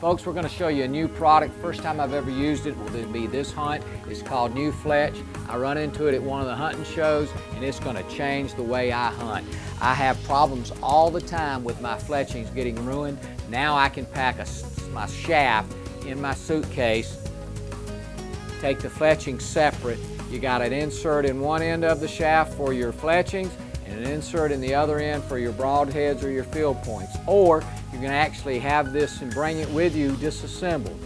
Folks, we're going to show you a new product. First time I've ever used it will be this hunt. It's called New Fletch. I run into it at one of the hunting shows and it's going to change the way I hunt. I have problems all the time with my fletchings getting ruined. Now I can pack a, my shaft in my suitcase, take the fletching separate. You got an insert in one end of the shaft for your fletchings and an insert in the other end for your broadheads or your field points. Or you can actually have this and bring it with you disassembled.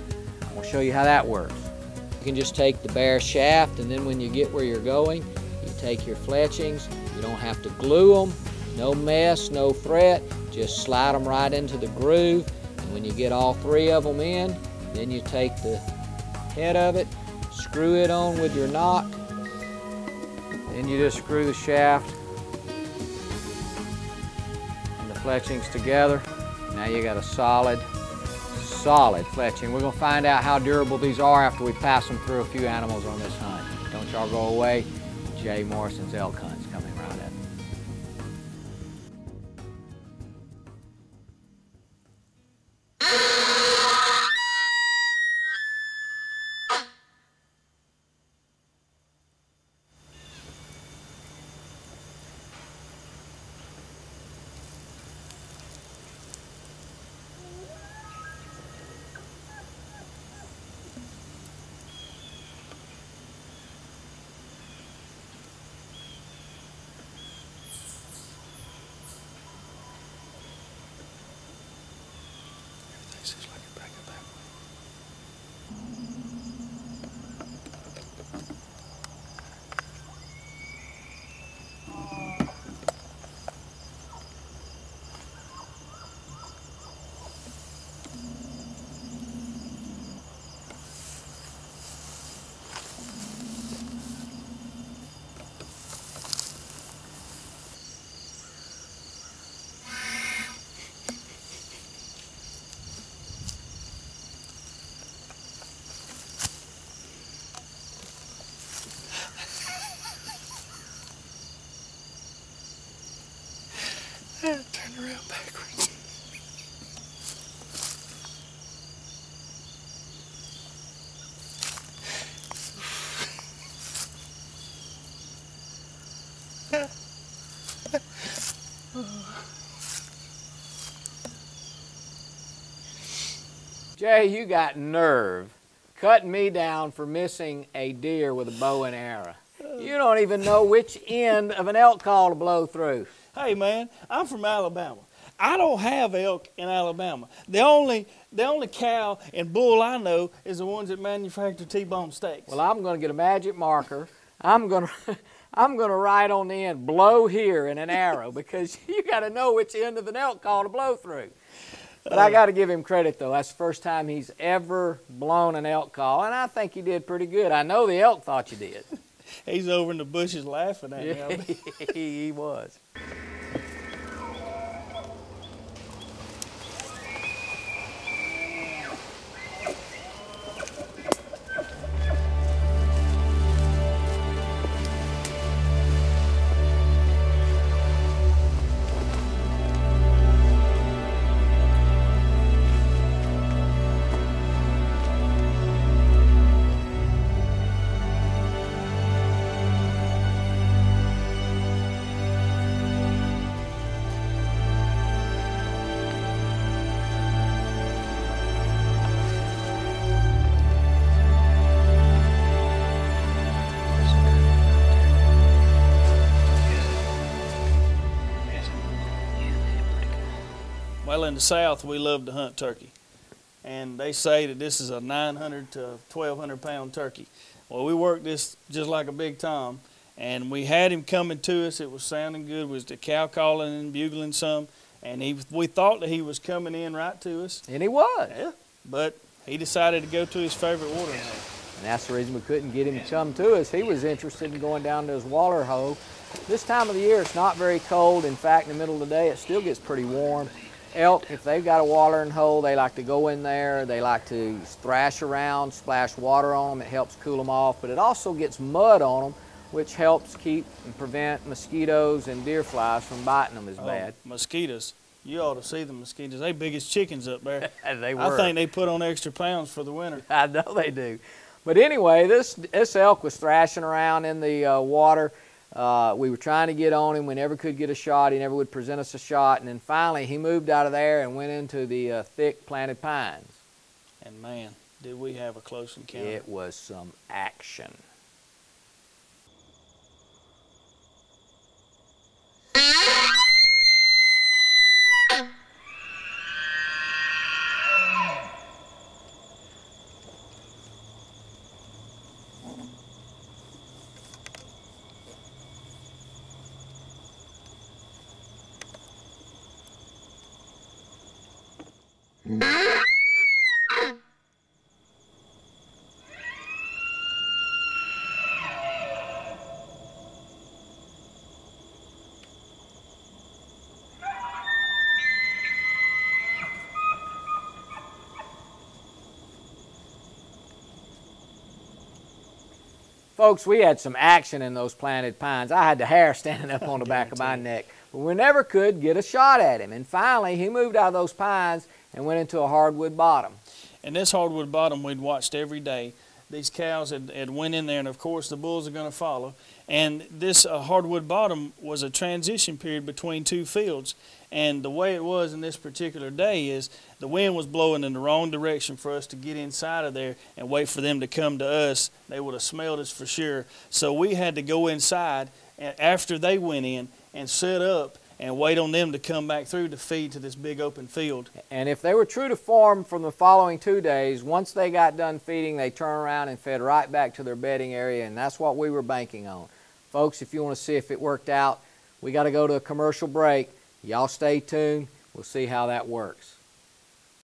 I'll show you how that works. You can just take the bare shaft and then when you get where you're going, you take your fletchings. You don't have to glue them, no mess, no threat. Just slide them right into the groove. And when you get all three of them in, then you take the head of it, screw it on with your nock, then you just screw the shaft fletchings together. Now you got a solid, solid fletching. We're gonna find out how durable these are after we pass them through a few animals on this hunt. Don't y'all go away. Jay Morrison's elk hunt's coming right up. Turn around backwards. Jay, you got nerve cutting me down for missing a deer with a bow and arrow. You don't even know which end of an elk call to blow through. Hey man, I'm from Alabama. I don't have elk in Alabama. The only the only cow and bull I know is the ones that manufacture T-bone steaks. Well, I'm going to get a magic marker. I'm going to I'm going to write on the end blow here in an arrow because you got to know which end of an elk call to blow through. But I uh. got to give him credit though. That's the first time he's ever blown an elk call, and I think he did pretty good. I know the elk thought you did. He's over in the bushes laughing at me. he was. Well, in the South, we love to hunt turkey. And they say that this is a 900 to 1,200 pound turkey. Well, we worked this just like a big tom. And we had him coming to us. It was sounding good. was the cow calling and bugling some. And he, we thought that he was coming in right to us. And he was. Yeah. But he decided to go to his favorite watering hole. And that's the reason we couldn't get him to come to us. He was interested in going down to his water hole. This time of the year, it's not very cold. In fact, in the middle of the day, it still gets pretty warm. Elk, if they've got a watering hole, they like to go in there. They like to thrash around, splash water on them. It helps cool them off, but it also gets mud on them, which helps keep and prevent mosquitoes and deer flies from biting them as Oh, bad. mosquitoes. You ought to see the mosquitoes. They big as chickens up there. they were. I think they put on extra pounds for the winter. I know they do. But anyway, this this elk was thrashing around in the uh, water. Uh, we were trying to get on him. We never could get a shot. He never would present us a shot. And then finally, he moved out of there and went into the uh, thick planted pines. And man, did we have a close encounter. It was some action. Mm. Folks, we had some action in those planted pines. I had the hair standing up on the back of my neck, but we never could get a shot at him. And finally, he moved out of those pines and went into a hardwood bottom. And this hardwood bottom we'd watched every day. These cows had, had went in there, and of course the bulls are going to follow. And this uh, hardwood bottom was a transition period between two fields. And the way it was in this particular day is the wind was blowing in the wrong direction for us to get inside of there and wait for them to come to us. They would have smelled us for sure. So we had to go inside after they went in and set up and wait on them to come back through to feed to this big open field. And if they were true to form from the following two days, once they got done feeding, they turned around and fed right back to their bedding area, and that's what we were banking on. Folks, if you want to see if it worked out, we got to go to a commercial break. Y'all stay tuned. We'll see how that works.